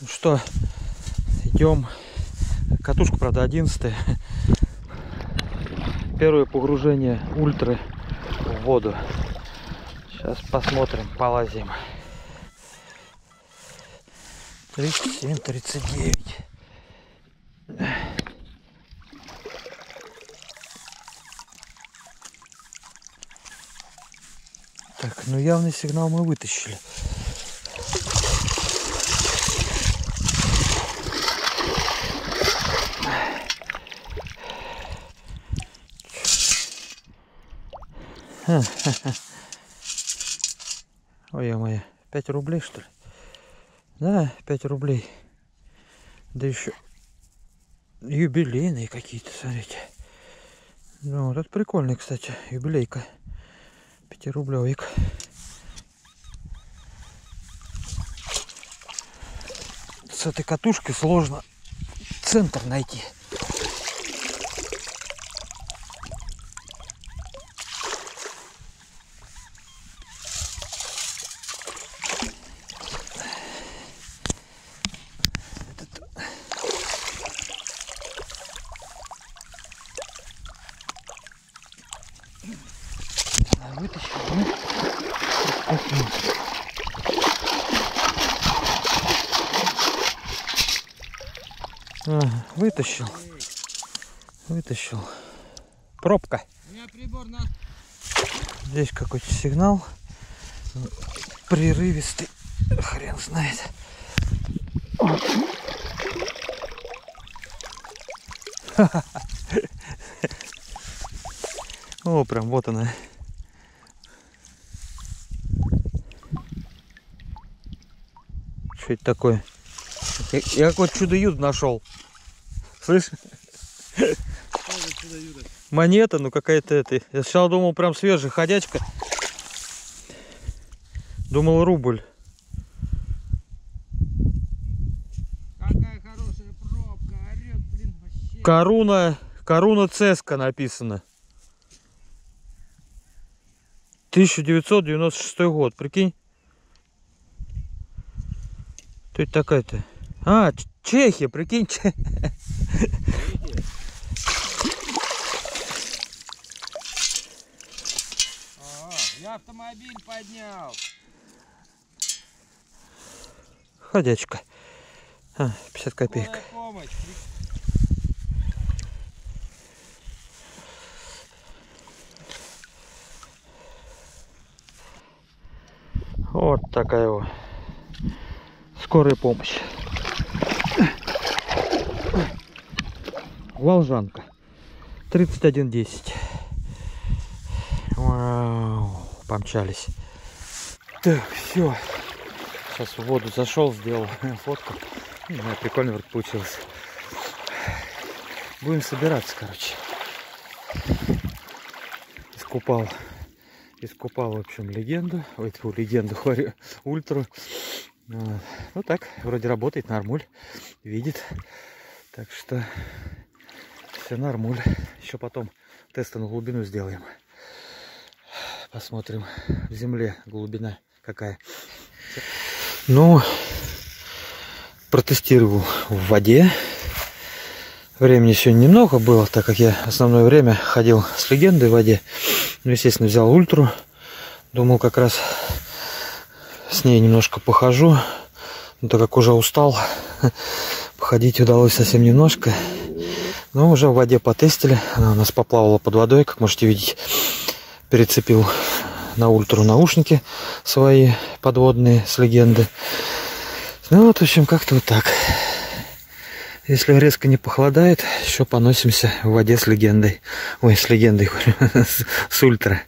Ну что, идем. Катушка, правда, 11 Первое погружение ультры в воду. Сейчас посмотрим, полазим. 37, 39. Так, ну явный сигнал мы вытащили. Ой, моя, 5 рублей что ли? Да, 5 рублей. Да еще юбилейные какие-то, смотрите. Ну, вот это прикольный, кстати, юбилейка. Пятирублевик. С этой катушкой сложно центр найти. Вытащил, ну, а, вытащил. Вытащил. Пробка. Здесь какой-то сигнал. Прерывистый. Хрен знает. О, прям вот она. Что это такое? Я, я какой-то чудо-юд нашел. Слышь? Монета, ну какая-то это. Я сначала думал, прям свежая ходячка. Думал, рубль. Какая хорошая пробка, орет, блин, вообще. Коруна, Коруна Цеска написано. 1996 год, прикинь. Кто это такая-то? А, Чехия, прикинь. Ага, я автомобиль поднял. Ходячка. А, 50 копеек. Вот такая вот скорая помощь. Волжанка. 3110. Вау, помчались. Так, все. Сейчас в воду зашел, сделал фотку. Не знаю, прикольно вроде получилось. Будем собираться, короче. Искупал. Искупал, в общем, легенду. Ой, легенду, говорю, ультру. Вот. Ну так, вроде работает, нормуль. Видит. Так что все нормуль. Еще потом тесты на глубину сделаем. Посмотрим в земле глубина какая. Ну, протестировал в воде. Времени сегодня немного было, так как я основное время ходил с легендой в воде. Ну, естественно, взял ультру. Думал, как раз с ней немножко похожу. Но так как уже устал, походить удалось совсем немножко. Но уже в воде потестили. Она у нас поплавала под водой, как можете видеть. Перецепил на ультру наушники свои подводные с легенды. Ну вот, в общем, как-то вот так. Если резко не похолодает, еще поносимся в воде с легендой. Ой, с легендой, с ультра.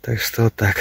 Так что вот так.